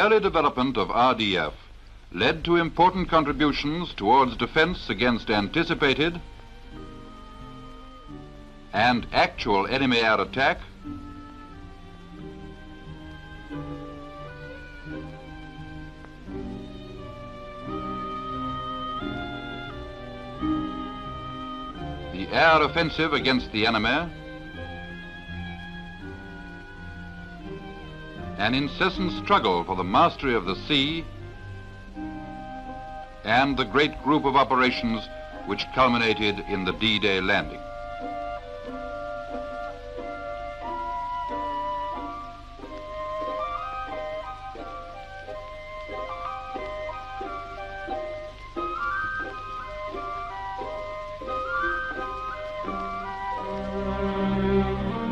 Early development of RDF led to important contributions towards defense against anticipated and actual enemy air attack. The air offensive against the enemy an incessant struggle for the mastery of the sea and the great group of operations which culminated in the D-Day landing.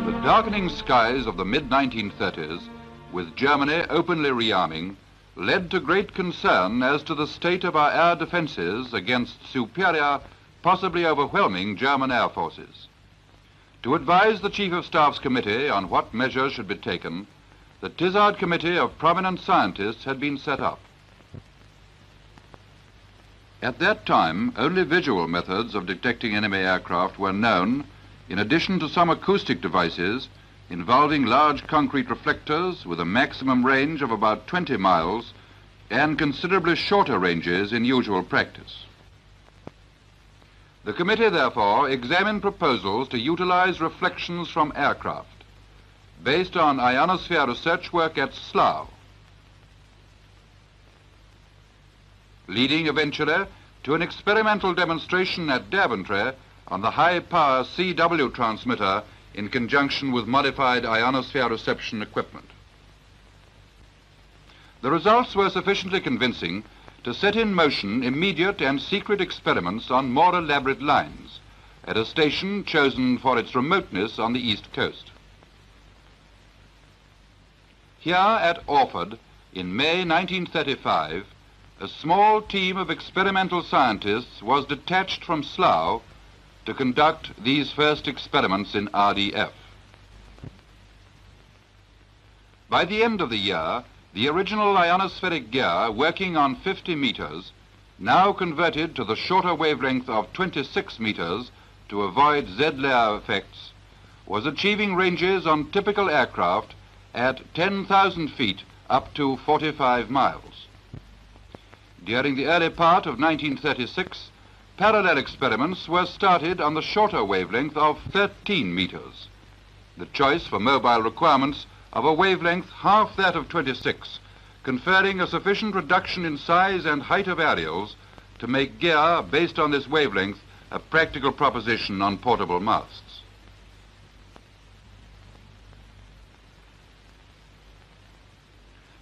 The darkening skies of the mid-1930s, with Germany openly rearming, led to great concern as to the state of our air defenses against superior, possibly overwhelming German air forces. To advise the Chief of Staff's committee on what measures should be taken, the Tizard Committee of prominent scientists had been set up. At that time, only visual methods of detecting enemy aircraft were known, in addition to some acoustic devices involving large concrete reflectors with a maximum range of about 20 miles and considerably shorter ranges in usual practice. The committee therefore examined proposals to utilize reflections from aircraft based on ionosphere research work at Slough, leading eventually to an experimental demonstration at Daventry on the high-power CW transmitter in conjunction with modified ionosphere reception equipment. The results were sufficiently convincing to set in motion immediate and secret experiments on more elaborate lines at a station chosen for its remoteness on the east coast. Here at Orford, in May 1935, a small team of experimental scientists was detached from Slough to conduct these first experiments in RDF. By the end of the year, the original ionospheric gear working on 50 meters, now converted to the shorter wavelength of 26 meters to avoid Z-layer effects, was achieving ranges on typical aircraft at 10,000 feet up to 45 miles. During the early part of 1936, parallel experiments were started on the shorter wavelength of 13 meters. The choice for mobile requirements of a wavelength half that of 26, conferring a sufficient reduction in size and height of aerials to make gear based on this wavelength a practical proposition on portable masts.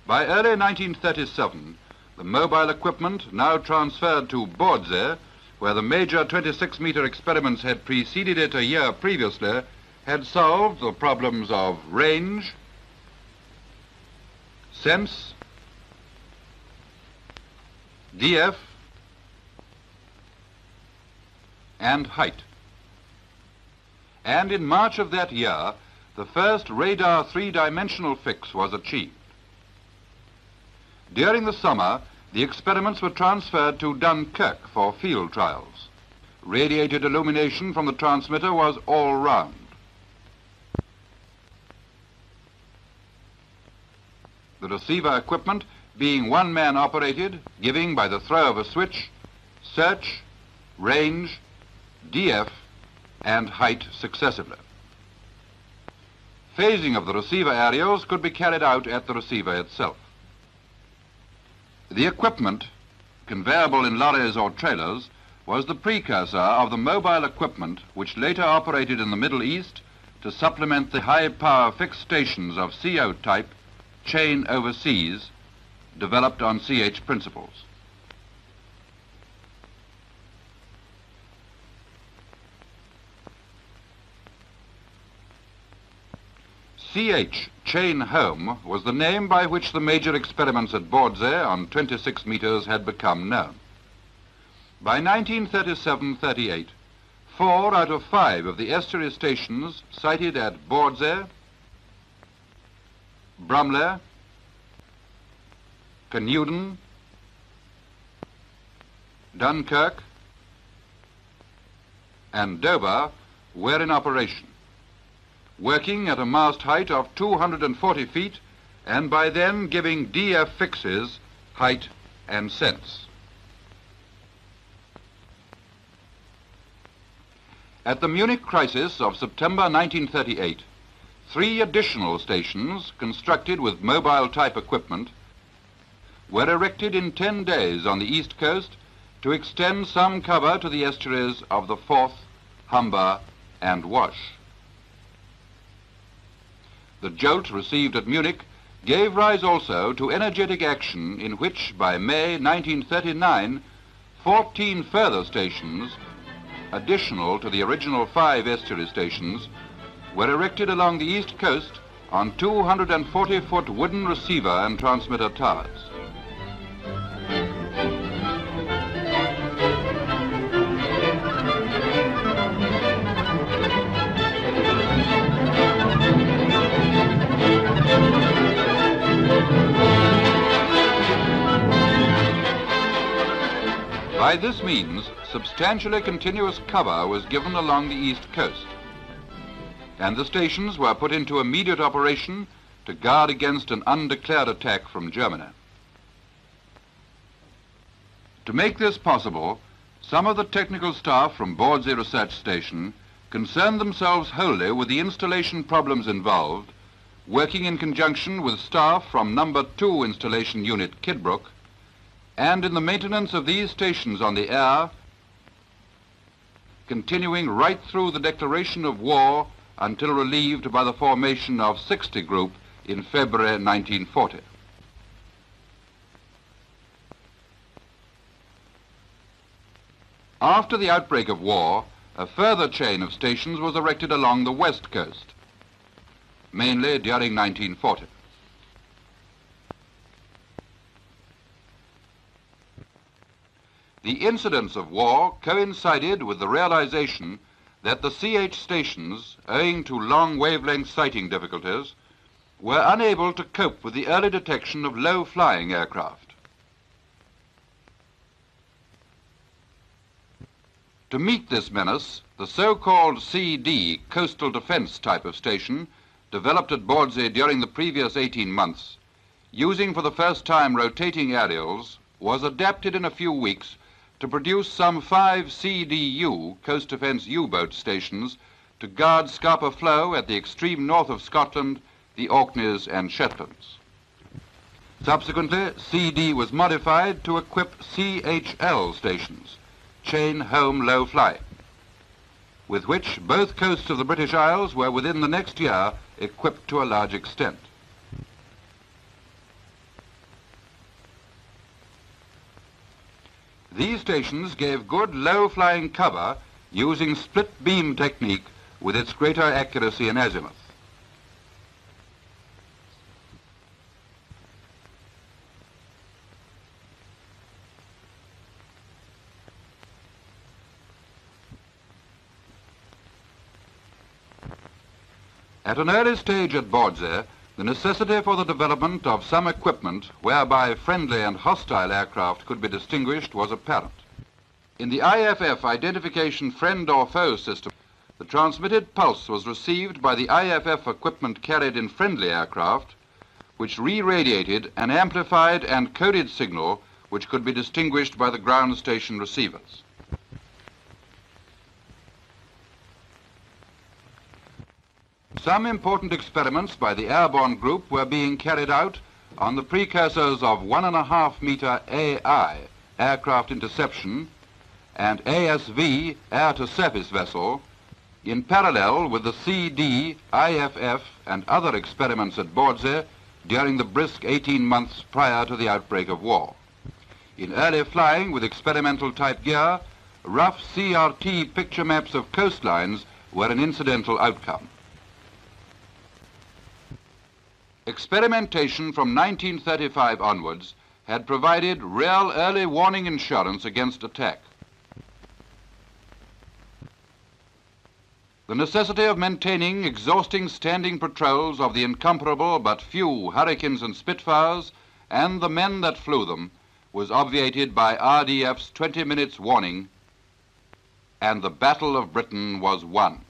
By early 1937, the mobile equipment now transferred to Bawdsey where the major 26-meter experiments had preceded it a year previously, had solved the problems of range, sense, DF, and height. And in March of that year, the first radar three-dimensional fix was achieved. During the summer, the experiments were transferred to Dunkirk for field trials. Radiated illumination from the transmitter was all round. The receiver equipment being one-man operated, giving by the throw of a switch, search, range, DF, and height successively. Phasing of the receiver aerials could be carried out at the receiver itself. The equipment, conveyable in lorries or trailers, was the precursor of the mobile equipment which later operated in the Middle East to supplement the high-power fixed stations of CO type chain overseas developed on CH principles. CH Chain Home was the name by which the major experiments at Bawdsey on 26 meters had become known. By 1937-38, four out of five of the estuary stations sited at Bawdsey, Bromley, Canewdon, Dunkirk, and Dover were in operation, working at a mast height of 240 feet and by then giving DF fixes height and sense. At the Munich crisis of September 1938, three additional stations constructed with mobile type equipment were erected in 10 days on the east coast to extend some cover to the estuaries of the Forth, Humber and Wash. The jolt received at Munich gave rise also to energetic action in which by May 1939 14 further stations, additional to the original five estuary stations, were erected along the east coast on 240-foot wooden receiver and transmitter towers. By this means, substantially continuous cover was given along the east coast, and the stations were put into immediate operation to guard against an undeclared attack from Germany. To make this possible, some of the technical staff from Bawdsey Research Station concerned themselves wholly with the installation problems involved, working in conjunction with staff from Number 2 Installation Unit Kidbrooke and in the maintenance of these stations on the air, continuing right through the declaration of war until relieved by the formation of 60 Group in February 1940. After the outbreak of war, a further chain of stations was erected along the west coast, mainly during 1940. The incidents of war coincided with the realization that the CH stations, owing to long wavelength siting difficulties, were unable to cope with the early detection of low-flying aircraft. To meet this menace, the so-called CD, Coastal Defense type of station, developed at Bawdsey during the previous 18 months, using for the first time rotating aerials, was adapted in a few weeks to produce some five CDU, Coast Defence U-boat stations, to guard Scapa Flow at the extreme north of Scotland, the Orkneys and Shetlands. Subsequently, CD was modified to equip CHL stations, chain home low flying, with which both coasts of the British Isles were within the next year equipped to a large extent. These stations gave good low-flying cover using split beam technique with its greater accuracy in azimuth. At an early stage at Bawdsey, the necessity for the development of some equipment whereby friendly and hostile aircraft could be distinguished was apparent. In the IFF identification friend or foe system, the transmitted pulse was received by the IFF equipment carried in friendly aircraft, which re-radiated an amplified and coded signal which could be distinguished by the ground station receivers. Some important experiments by the airborne group were being carried out on the precursors of one and a half meter AI, aircraft interception, and ASV, air-to-surface vessel, in parallel with the CD, IFF, and other experiments at Bawdsey during the brisk 18 months prior to the outbreak of war. In early flying with experimental type gear, rough CRT picture maps of coastlines were an incidental outcome. Experimentation from 1935 onwards had provided real early warning insurance against attack. The necessity of maintaining exhausting standing patrols of the incomparable but few Hurricanes and Spitfires and the men that flew them was obviated by RDF's 20 minutes warning, and the Battle of Britain was won.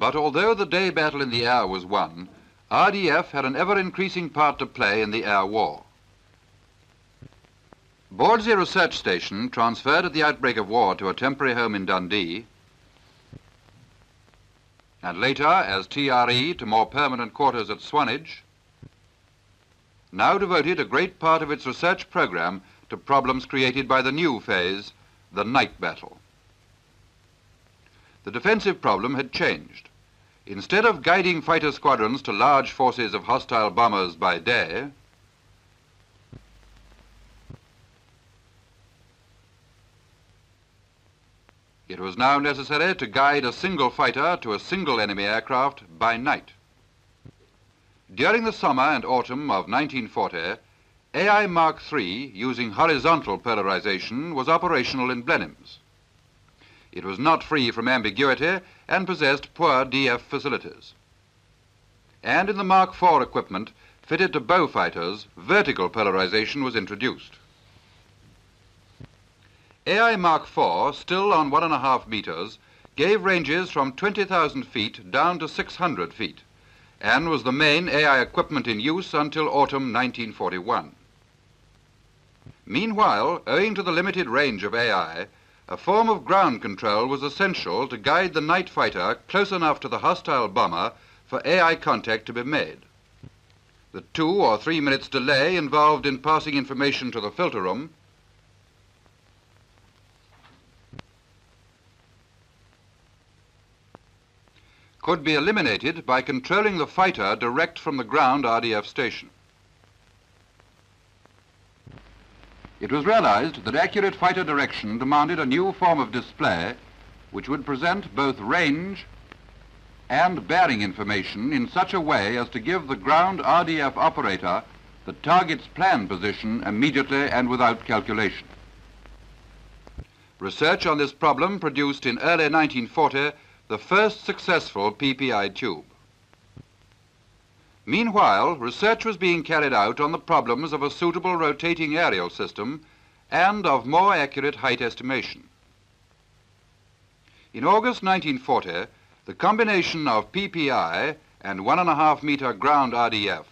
But although the day battle in the air was won, RDF had an ever-increasing part to play in the air war. Bawdsey Research Station, transferred at the outbreak of war to a temporary home in Dundee, and later as TRE to more permanent quarters at Swanage, now devoted a great part of its research program to problems created by the new phase, the night battle the defensive problem had changed. Instead of guiding fighter squadrons to large forces of hostile bombers by day, it was now necessary to guide a single fighter to a single enemy aircraft by night. During the summer and autumn of 1940, AI Mark III, using horizontal polarization, was operational in Blenheims. It was not free from ambiguity and possessed poor DF facilities. And in the Mark IV equipment fitted to Beaufighters, vertical polarization was introduced. AI Mark IV, still on one and a half meters, gave ranges from 20,000 feet down to 600 feet and was the main AI equipment in use until autumn 1941. Meanwhile, owing to the limited range of AI, a form of ground control was essential to guide the night fighter close enough to the hostile bomber for AI contact to be made. The two or three minutes delay involved in passing information to the filter room could be eliminated by controlling the fighter direct from the ground RDF station. It was realized that accurate fighter direction demanded a new form of display which would present both range and bearing information in such a way as to give the ground RDF operator the target's planned position immediately and without calculation. Research on this problem produced in early 1940 the first successful PPI tube. Meanwhile, research was being carried out on the problems of a suitable rotating aerial system and of more accurate height estimation. In August 1940, the combination of PPI and one and a half meter ground RDF,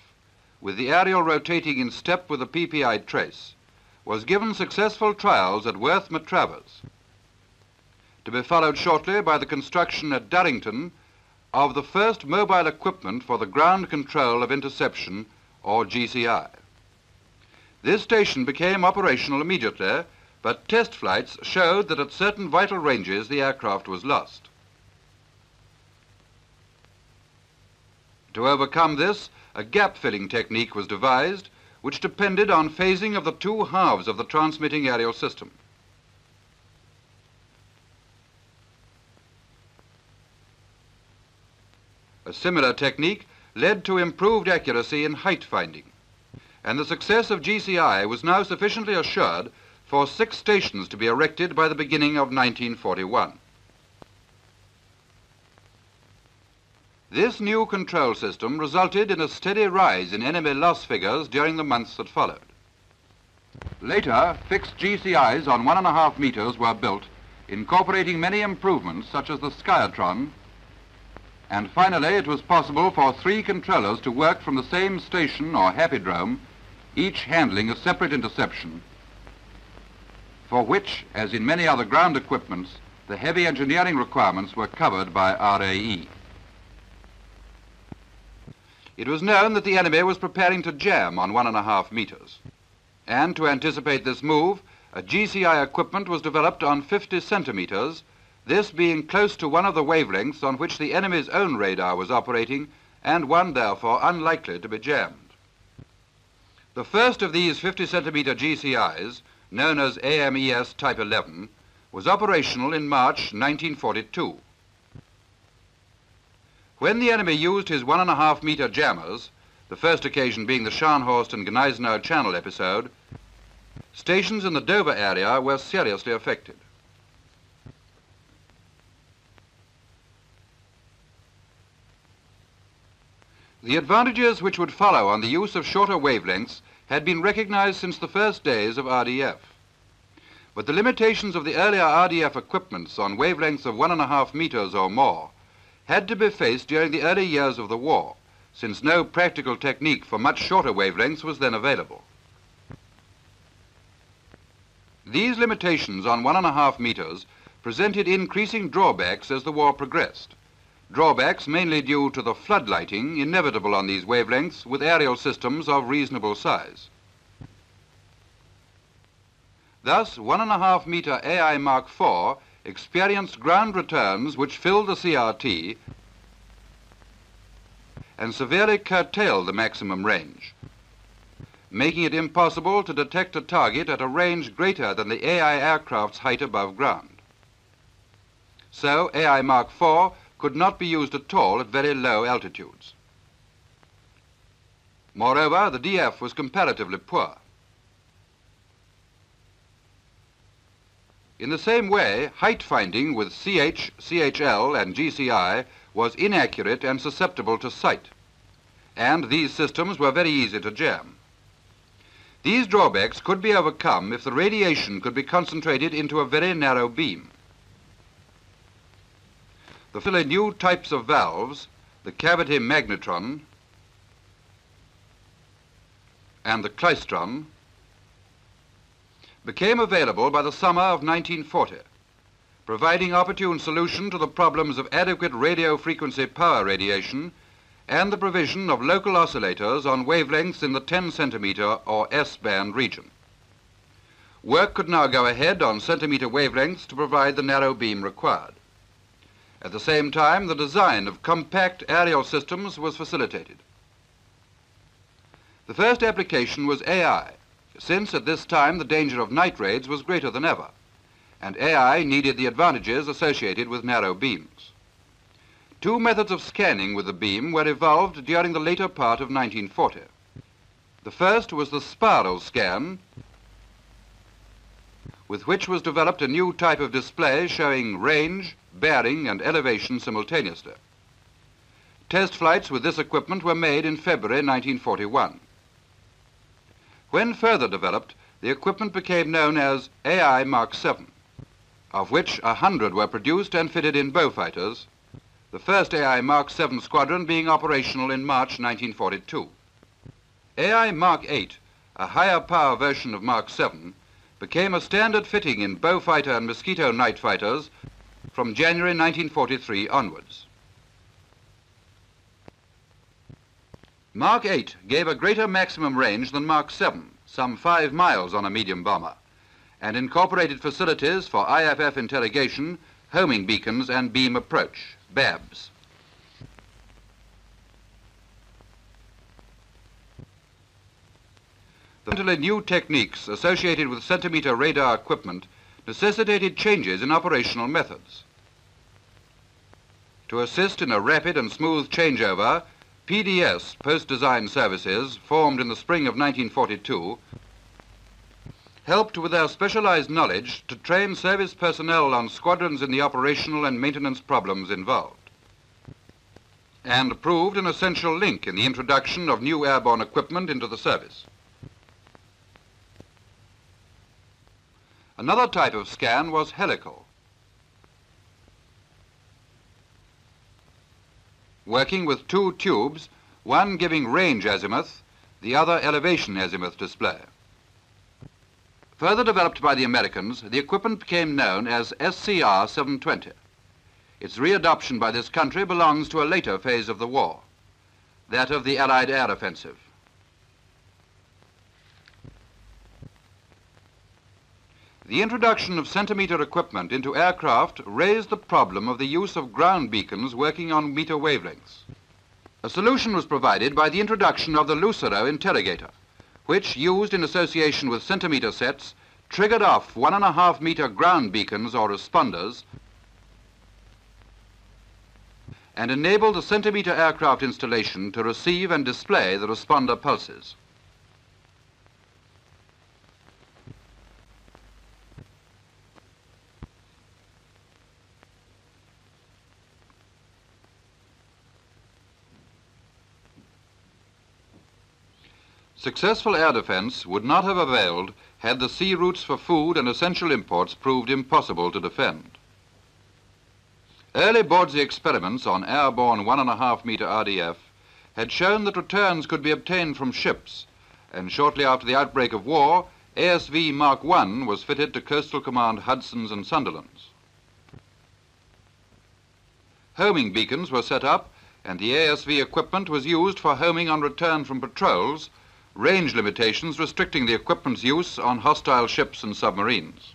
with the aerial rotating in step with the PPI trace, was given successful trials at Worth Matravers, to be followed shortly by the construction at Durrington of the first mobile equipment for the ground control of interception, or GCI. This station became operational immediately, but test flights showed that at certain vital ranges the aircraft was lost. To overcome this, a gap-filling technique was devised, which depended on phasing of the two halves of the transmitting aerial system. A similar technique led to improved accuracy in height finding, and the success of GCI was now sufficiently assured for six stations to be erected by the beginning of 1941. This new control system resulted in a steady rise in enemy loss figures during the months that followed. Later, fixed GCIs on one and a half meters were built, incorporating many improvements such as the skiatron and finally, it was possible for three controllers to work from the same station or Happidrome, each handling a separate interception, for which, as in many other ground equipments, the heavy engineering requirements were covered by RAE. It was known that the enemy was preparing to jam on one and a half meters. And to anticipate this move, a GCI equipment was developed on 50 centimeters this being close to one of the wavelengths on which the enemy's own radar was operating and one therefore unlikely to be jammed. The first of these 50 centimeter GCIs, known as AMES Type 11, was operational in March 1942. When the enemy used his one and a half meter jammers, the first occasion being the Scharnhorst and Gneisenau Channel episode, stations in the Dover area were seriously affected. The advantages which would follow on the use of shorter wavelengths had been recognized since the first days of RDF. But the limitations of the earlier RDF equipments on wavelengths of one and a half meters or more had to be faced during the early years of the war, since no practical technique for much shorter wavelengths was then available. These limitations on one and a half meters presented increasing drawbacks as the war progressed drawbacks mainly due to the floodlighting inevitable on these wavelengths with aerial systems of reasonable size. Thus, one and a half meter AI Mark IV experienced ground returns which filled the CRT and severely curtailed the maximum range, making it impossible to detect a target at a range greater than the AI aircraft's height above ground. So AI Mark IV could not be used at all at very low altitudes. Moreover, the DF was comparatively poor. In the same way, height finding with CH, CHL and GCI was inaccurate and susceptible to sight, and these systems were very easy to jam. These drawbacks could be overcome if the radiation could be concentrated into a very narrow beam. The fairly new types of valves, the cavity magnetron and the klystron, became available by the summer of 1940, providing opportune solution to the problems of adequate radio frequency power radiation and the provision of local oscillators on wavelengths in the 10 centimeter or S-band region. Work could now go ahead on centimeter wavelengths to provide the narrow beam required. At the same time, the design of compact aerial systems was facilitated. The first application was AI, since at this time the danger of night raids was greater than ever, and AI needed the advantages associated with narrow beams. Two methods of scanning with the beam were evolved during the later part of 1940. The first was the spiral scan, with which was developed a new type of display showing range, bearing and elevation simultaneously. Test flights with this equipment were made in February 1941. When further developed, the equipment became known as AI Mark 7, of which a hundred were produced and fitted in Beaufighters, the first AI Mark 7 squadron being operational in March 1942. AI Mark 8, a higher power version of Mark 7, became a standard fitting in Beaufighter and Mosquito night fighters from January 1943 onwards. Mark 8 gave a greater maximum range than Mark 7, some five miles on a medium bomber, and incorporated facilities for IFF interrogation, homing beacons, and beam approach, BABs. The new techniques associated with centimeter radar equipment necessitated changes in operational methods. To assist in a rapid and smooth changeover, PDS, Post Design Services, formed in the spring of 1942, helped with their specialized knowledge to train service personnel on squadrons in the operational and maintenance problems involved, and proved an essential link in the introduction of new airborne equipment into the service. Another type of scan was helical. working with two tubes, one giving range azimuth, the other elevation azimuth display. Further developed by the Americans, the equipment became known as SCR 720. Its readoption by this country belongs to a later phase of the war, that of the Allied air offensive. The introduction of centimeter equipment into aircraft raised the problem of the use of ground beacons working on meter wavelengths. A solution was provided by the introduction of the Lucero interrogator, which, used in association with centimeter sets, triggered off one and a half meter ground beacons or responders and enabled the centimeter aircraft installation to receive and display the responder pulses. Successful air defense would not have availed had the sea routes for food and essential imports proved impossible to defend. Early Bawdsey experiments on airborne one and a half meter RDF had shown that returns could be obtained from ships, and shortly after the outbreak of war, ASV Mark I was fitted to Coastal Command Hudson's and Sunderland's. Homing beacons were set up, and the ASV equipment was used for homing on return from patrols range limitations restricting the equipment's use on hostile ships and submarines.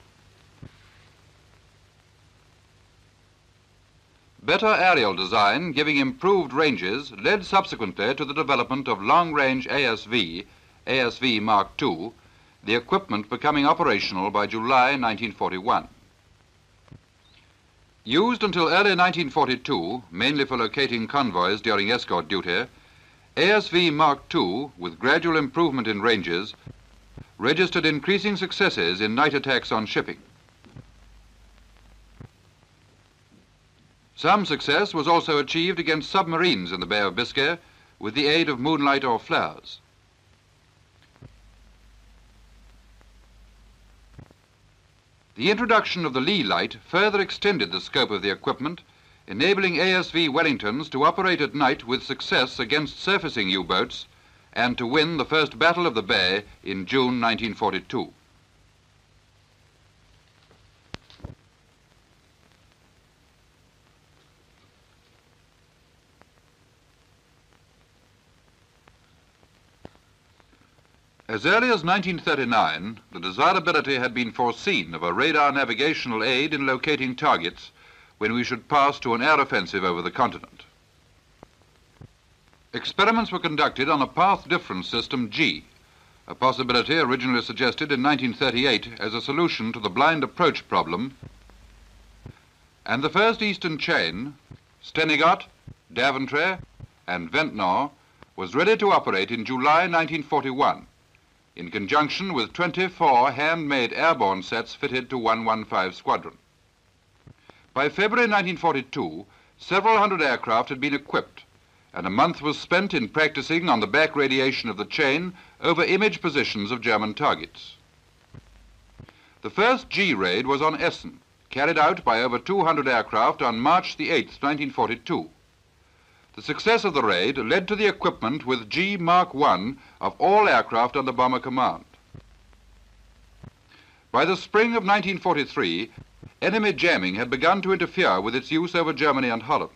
Better aerial design giving improved ranges led subsequently to the development of long-range ASV, ASV Mark II, the equipment becoming operational by July 1941. Used until early 1942, mainly for locating convoys during escort duty, ASV Mark II, with gradual improvement in ranges, registered increasing successes in night attacks on shipping. Some success was also achieved against submarines in the Bay of Biscay with the aid of moonlight or flares. The introduction of the Leigh light further extended the scope of the equipment enabling ASV Wellingtons to operate at night with success against surfacing U-boats and to win the first Battle of the Bay in June 1942. As early as 1939, the desirability had been foreseen of a radar navigational aid in locating targets when we should pass to an air offensive over the continent. Experiments were conducted on a path difference system Gee, a possibility originally suggested in 1938 as a solution to the blind approach problem, and the first eastern chain, Stenigot, Daventry, and Ventnor, was ready to operate in July 1941 in conjunction with 24 handmade airborne sets fitted to 115 Squadron. By February 1942, several hundred aircraft had been equipped, and a month was spent in practicing on the back radiation of the chain over image positions of German targets. The first Gee raid was on Essen, carried out by over 200 aircraft on March the 8th, 1942. The success of the raid led to the equipment with Gee Mark I of all aircraft under Bomber Command. By the spring of 1943, enemy jamming had begun to interfere with its use over Germany and Holland.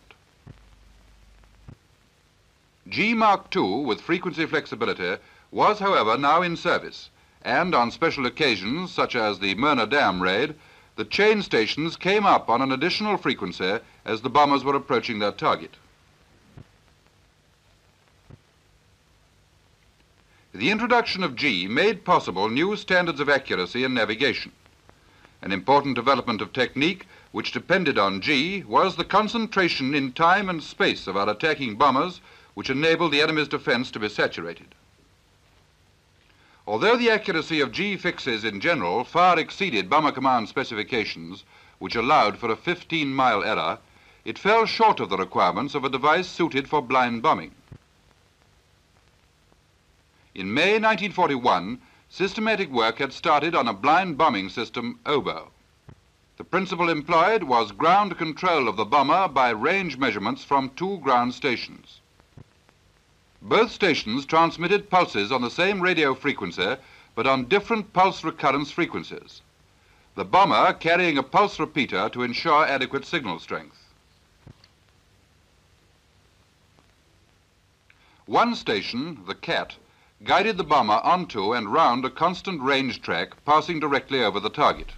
Gee Mark II, with frequency flexibility, was, however, now in service, and on special occasions, such as the Möhne Dam raid, the chain stations came up on an additional frequency as the bombers were approaching their target. The introduction of Gee made possible new standards of accuracy in navigation. An important development of technique which depended on Gee was the concentration in time and space of our attacking bombers which enabled the enemy's defense to be saturated. Although the accuracy of Gee fixes in general far exceeded Bomber Command specifications, which allowed for a 15-mile error, it fell short of the requirements of a device suited for blind bombing. In May 1941, systematic work had started on a blind bombing system, Oboe. The principle employed was ground control of the bomber by range measurements from two ground stations. Both stations transmitted pulses on the same radio frequency, but on different pulse recurrence frequencies. The bomber carrying a pulse repeater to ensure adequate signal strength. One station, the CAT, guided the bomber onto and round a constant range track passing directly over the target.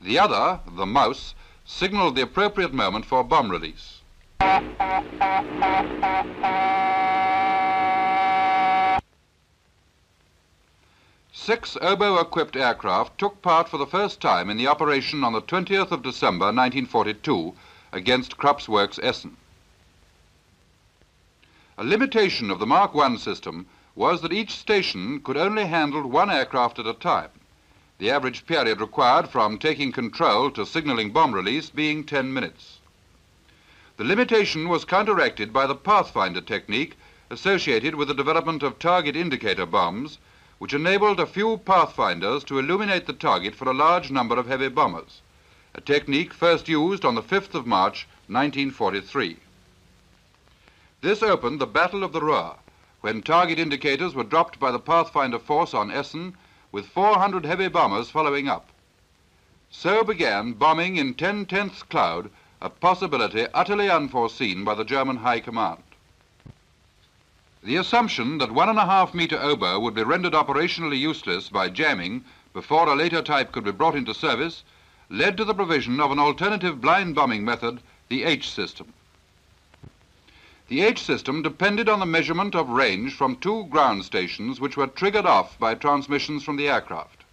The other, the mouse, signaled the appropriate moment for bomb release. Six oboe-equipped aircraft took part for the first time in the operation on the 20th of December 1942 against Krupp's Works Essen. A limitation of the Mark I system was that each station could only handle one aircraft at a time, the average period required from taking control to signaling bomb release being 10 minutes. The limitation was counteracted by the Pathfinder technique associated with the development of target indicator bombs, which enabled a few Pathfinders to illuminate the target for a large number of heavy bombers, a technique first used on the 5th of March 1943. This opened the Battle of the Ruhr, when target indicators were dropped by the Pathfinder force on Essen with 400 heavy bombers following up. So began bombing in 10 tenths cloud, a possibility utterly unforeseen by the German High Command. The assumption that one and a half meter oboe would be rendered operationally useless by jamming before a later type could be brought into service led to the provision of an alternative blind bombing method, the H system. The H system depended on the measurement of range from two ground stations which were triggered off by transmissions from the aircraft.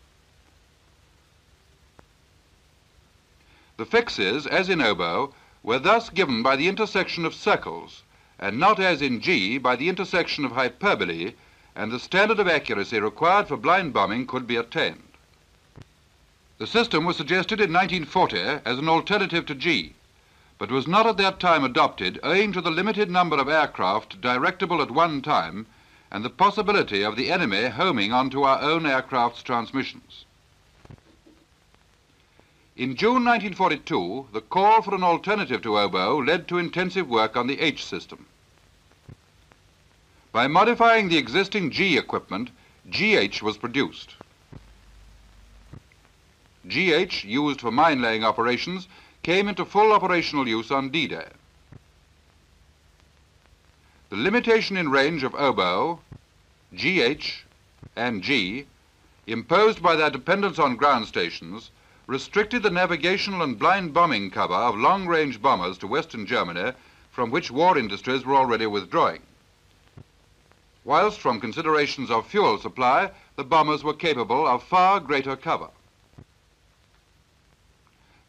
The fixes, as in oboe, were thus given by the intersection of circles, and not as in Gee by the intersection of hyperbolae, and the standard of accuracy required for blind bombing could be attained. The system was suggested in 1940 as an alternative to Gee, but was not at that time adopted owing to the limited number of aircraft directable at one time and the possibility of the enemy homing onto our own aircraft's transmissions. In June 1942, the call for an alternative to oboe led to intensive work on the H system. By modifying the existing Gee equipment, Gee-H was produced. Gee-H, used for mine-laying operations, came into full operational use on D-Day. The limitation in range of oboe, Gee-H, and Gee, imposed by their dependence on ground stations, restricted the navigational and blind bombing cover of long-range bombers to western Germany, from which war industries were already withdrawing. Whilst from considerations of fuel supply, the bombers were capable of far greater cover.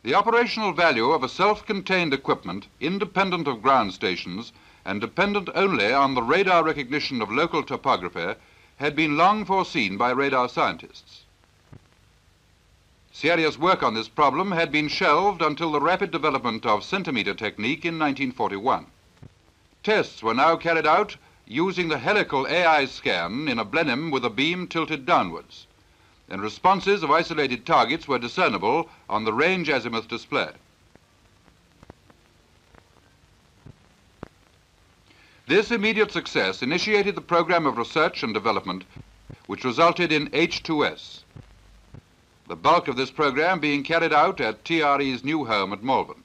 The operational value of a self-contained equipment independent of ground stations and dependent only on the radar recognition of local topography had been long foreseen by radar scientists. Serious work on this problem had been shelved until the rapid development of centimeter technique in 1941. Tests were now carried out using the helical AI scan in a Blenheim with a beam tilted downwards and responses of isolated targets were discernible on the range azimuth display. This immediate success initiated the program of research and development which resulted in H2S, the bulk of this program being carried out at TRE's new home at Malvern.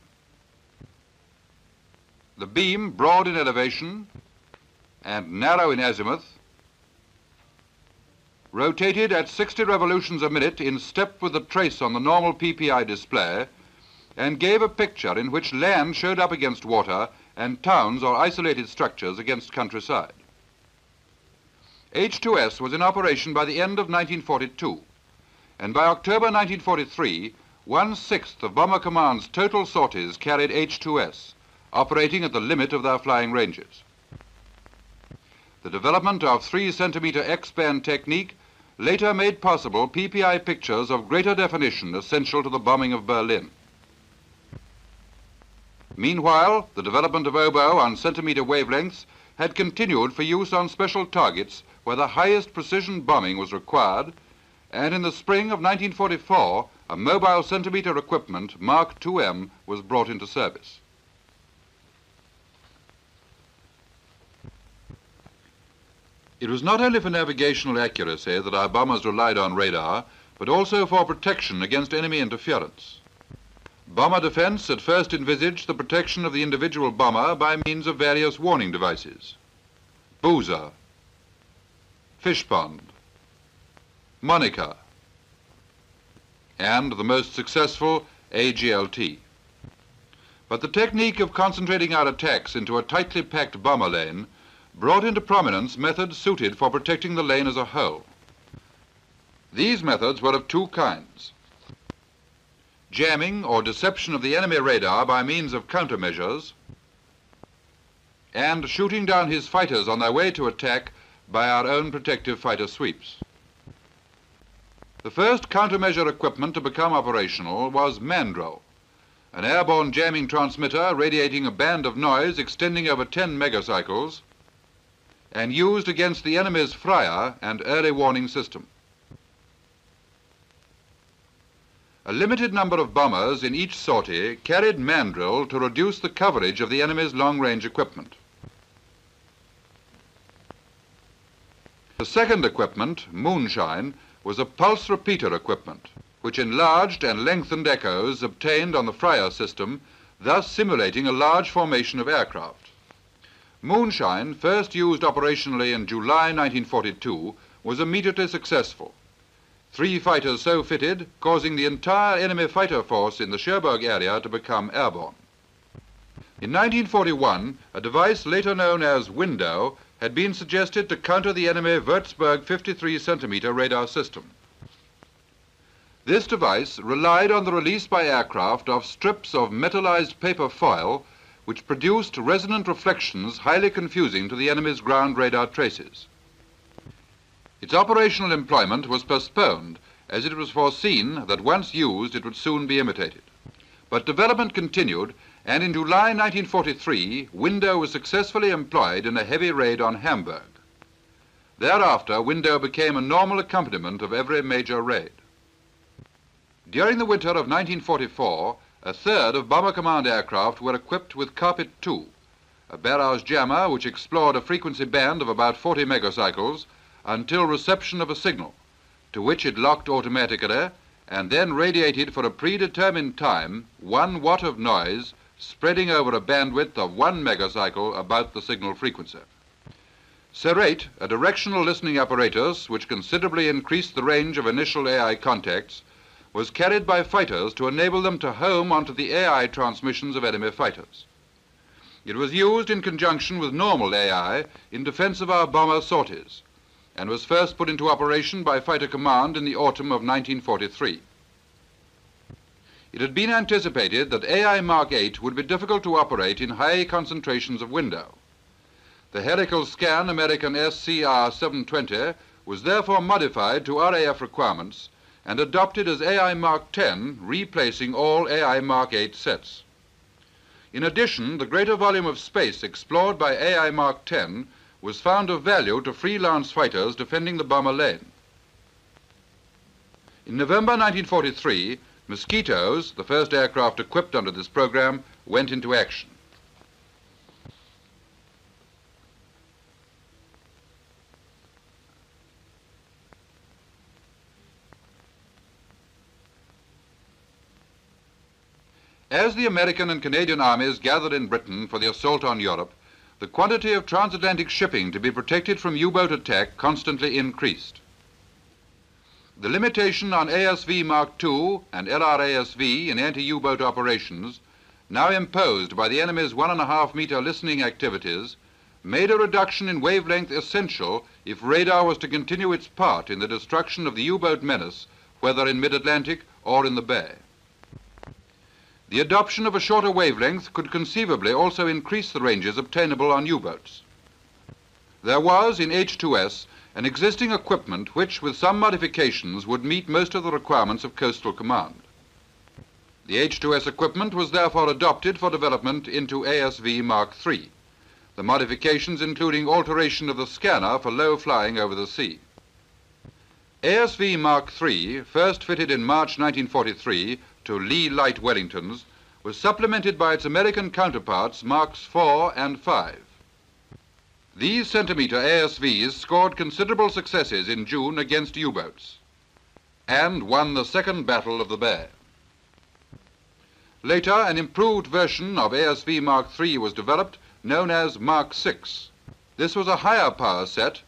The beam, broad in elevation and narrow in azimuth, rotated at 60 revolutions a minute in step with the trace on the normal PPI display, and gave a picture in which land showed up against water and towns or isolated structures against countryside. H2S was in operation by the end of 1942, and by October 1943, one-sixth of Bomber Command's total sorties carried H2S, operating at the limit of their flying ranges. The development of 3 centimeter X-band technique later made possible PPI pictures of greater definition essential to the bombing of Berlin. Meanwhile, the development of oboe on centimeter wavelengths had continued for use on special targets where the highest precision bombing was required, and in the spring of 1944, a mobile centimeter equipment, Mark 2M, was brought into service. It was not only for navigational accuracy that our bombers relied on radar, but also for protection against enemy interference. Bomber defense at first envisaged the protection of the individual bomber by means of various warning devices. Boozer, Fishpond, Monica, and the most successful AGLT. But the technique of concentrating our attacks into a tightly packed bomber lane brought into prominence methods suited for protecting the lane as a whole. These methods were of two kinds. Jamming or deception of the enemy radar by means of countermeasures, and shooting down his fighters on their way to attack by our own protective fighter sweeps. The first countermeasure equipment to become operational was Mandrel, an airborne jamming transmitter radiating a band of noise extending over 10 megacycles and used against the enemy's Freya and early warning system. A limited number of bombers in each sortie carried Mandrel to reduce the coverage of the enemy's long-range equipment. The second equipment, Moonshine, was a pulse repeater equipment, which enlarged and lengthened echoes obtained on the Freya system, thus simulating a large formation of aircraft. Moonshine, first used operationally in July 1942, was immediately successful. Three fighters so fitted, causing the entire enemy fighter force in the Cherbourg area to become airborne. In 1941, a device later known as Window had been suggested to counter the enemy Würzburg 53 centimeter radar system. This device relied on the release by aircraft of strips of metallized paper foil which produced resonant reflections highly confusing to the enemy's ground radar traces. Its operational employment was postponed as it was foreseen that once used it would soon be imitated. But development continued and in July 1943, Window was successfully employed in a heavy raid on Hamburg. Thereafter, Window became a normal accompaniment of every major raid. During the winter of 1944, a third of Bomber Command aircraft were equipped with Carpet 2, a barrage jammer which explored a frequency band of about 40 megacycles until reception of a signal, to which it locked automatically and then radiated for a predetermined time one watt of noise spreading over a bandwidth of one megacycle about the signal frequency. Serrate, a directional listening apparatus which considerably increased the range of initial AI contacts, was carried by fighters to enable them to home onto the AI transmissions of enemy fighters. It was used in conjunction with normal AI in defense of our bomber sorties and was first put into operation by Fighter Command in the autumn of 1943. It had been anticipated that AI Mark 8 would be difficult to operate in high concentrations of window. The helical scan American SCR 720 was therefore modified to RAF requirements and adopted as AI Mark 10, replacing all AI Mark 8 sets. In addition, the greater volume of space explored by AI Mark 10 was found of value to freelance fighters defending the bomber lane. In November 1943, Mosquitoes, the first aircraft equipped under this program, went into action. As the American and Canadian armies gathered in Britain for the assault on Europe, the quantity of transatlantic shipping to be protected from U-boat attack constantly increased. The limitation on ASV Mark II and LRASV in anti-U-boat operations, now imposed by the enemy's one and a half meter listening activities, made a reduction in wavelength essential if radar was to continue its part in the destruction of the U-boat menace, whether in mid-Atlantic or in the Bay. The adoption of a shorter wavelength could conceivably also increase the ranges obtainable on U-boats. There was in H2S an existing equipment which, with some modifications, would meet most of the requirements of Coastal Command. The H2S equipment was therefore adopted for development into ASV Mark III, the modifications including alteration of the scanner for low flying over the sea. ASV Mark III, first fitted in March 1943 to Leigh Light Wellingtons, was supplemented by its American counterparts Marks IV and V. These centimeter ASVs scored considerable successes in June against U-boats and won the second battle of the Bay. Later, an improved version of ASV Mark III was developed, known as Mark VI. This was a higher power set,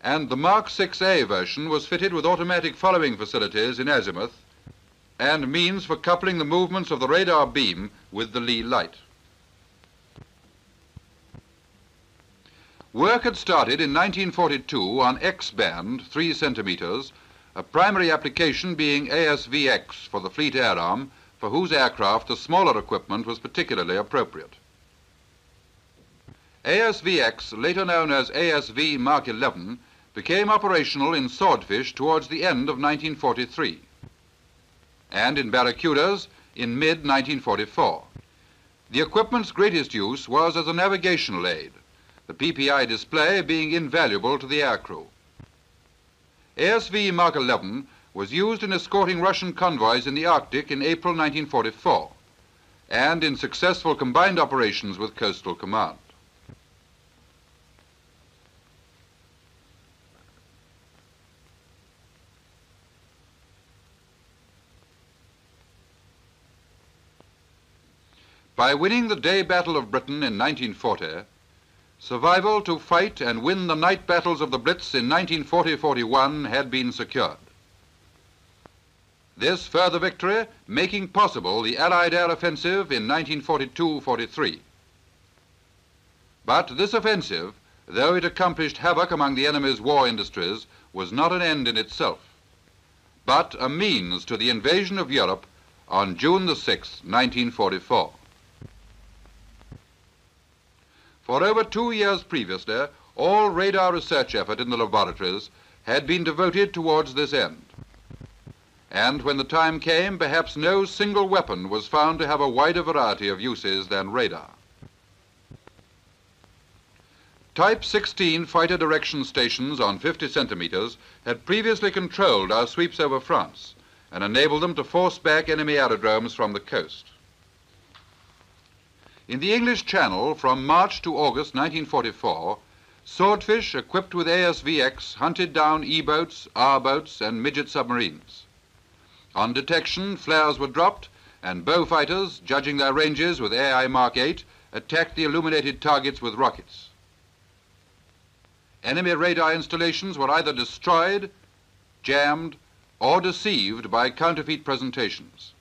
and the Mark 6A version was fitted with automatic following facilities in azimuth and means for coupling the movements of the radar beam with the Leigh light. Work had started in 1942 on X-band, 3 centimeters, a primary application being ASVX for the Fleet Air Arm, for whose aircraft the smaller equipment was particularly appropriate. ASVX, later known as ASV Mark 11, became operational in Swordfish towards the end of 1943 and in Barracudas in mid-1944. The equipment's greatest use was as a navigational aid, the PPI display being invaluable to the aircrew. ASV Mark 11 was used in escorting Russian convoys in the Arctic in April 1944 and in successful combined operations with Coastal Command. By winning the day battle of Britain in 1940, survival to fight and win the night battles of the Blitz in 1940-41 had been secured. This further victory making possible the Allied air offensive in 1942-43. But this offensive, though it accomplished havoc among the enemy's war industries, was not an end in itself, but a means to the invasion of Europe on June the 6th, 1944. For over two years previously, all radar research effort in the laboratories had been devoted towards this end. And when the time came, perhaps no single weapon was found to have a wider variety of uses than radar. Type 16 fighter direction stations on 50 centimeters had previously controlled our sweeps over France and enabled them to force back enemy aerodromes from the coast. In the English Channel from March to August 1944, Swordfish equipped with ASVX hunted down E-boats, R-boats and midget submarines. On detection, flares were dropped and Beaufighters, judging their ranges with AI Mark 8, attacked the illuminated targets with rockets. Enemy radar installations were either destroyed, jammed, or deceived by counterfeit presentations.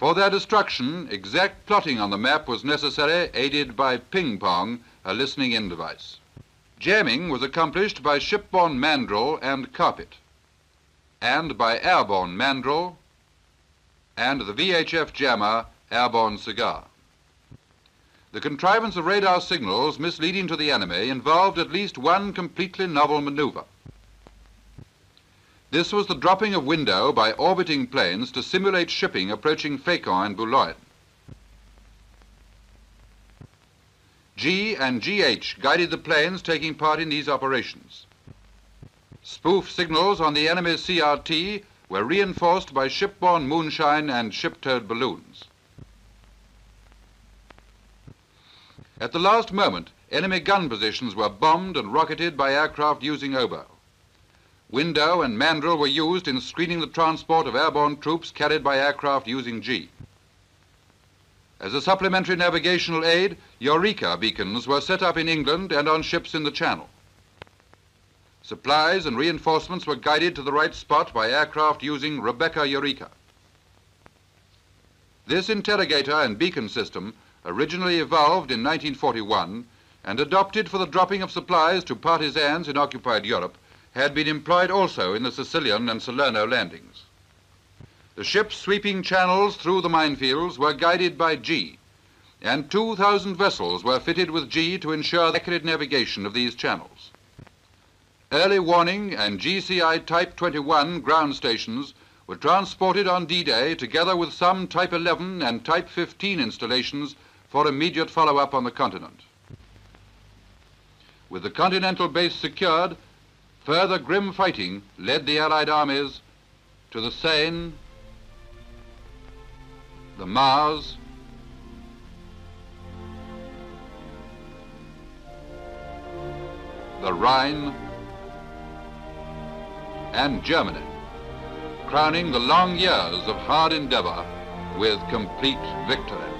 For their destruction, exact plotting on the map was necessary, aided by ping pong, a listening in device. Jamming was accomplished by shipborne Mandrel and carpet, and by airborne Mandrel and the VHF jammer airborne cigar. The contrivance of radar signals misleading to the enemy involved at least one completely novel maneuver. This was the dropping of window by orbiting planes to simulate shipping approaching Fécamp and Boulogne. Gee and Gee-H guided the planes taking part in these operations. Spoof signals on the enemy's CRT were reinforced by shipborne moonshine and ship-towed balloons. At the last moment, enemy gun positions were bombed and rocketed by aircraft using oboe. Window and Mandrel were used in screening the transport of airborne troops carried by aircraft using Gee. As a supplementary navigational aid, Eureka beacons were set up in England and on ships in the Channel. Supplies and reinforcements were guided to the right spot by aircraft using Rebecca Eureka. This interrogator and beacon system originally evolved in 1941 and adopted for the dropping of supplies to partisans in occupied Europe had been employed also in the Sicilian and Salerno landings. The ships sweeping channels through the minefields were guided by Gee, and 2,000 vessels were fitted with Gee to ensure accurate navigation of these channels. Early warning and GCI Type 21 ground stations were transported on D-Day together with some Type 11 and Type 15 installations for immediate follow-up on the continent. With the continental base secured, Further grim fighting led the Allied armies to the Seine, the Maas, the Rhine, and Germany, crowning the long years of hard endeavor with complete victory.